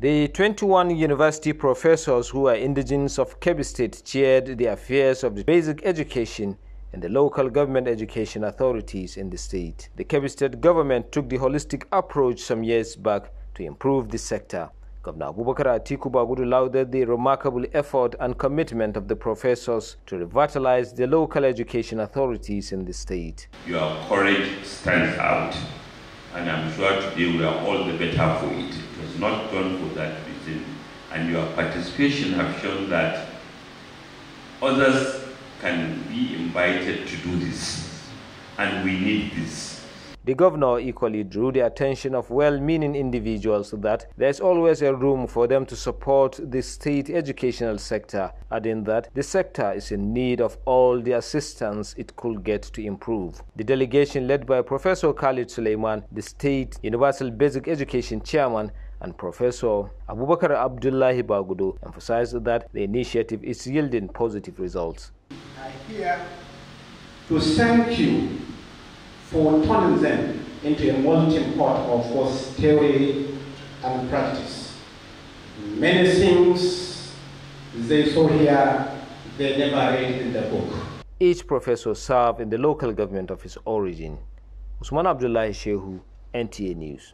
The 21 university professors who are indigenous of Kebbi State chaired the affairs of the basic education and the local government education authorities in the state. The Kebbi State government took the holistic approach some years back to improve the sector. Governor Abubakar Atiku Bagudu lauded the remarkable effort and commitment of the professors to revitalize the local education authorities in the state. Your courage stands out, and I'm sure today we are all the better for it It was not done for that reason. And your participation have shown that others can be invited to do this. And we need this. The governor equally drew the attention of well-meaning individuals that there is always a room for them to support the state educational sector, adding that the sector is in need of all the assistance it could get to improve. The delegation led by Professor Khalid Suleiman, the state universal basic education chairman, and Professor Abubakar Abdullahi Bagudo emphasized that the initiative is yielding positive results. I here to thank you for turning them into a melting pot of both theory and practice. Many things they saw here, they never read in the book. Each professor served in the local government of his origin. Usman Abdullahi Shehu, NTA News.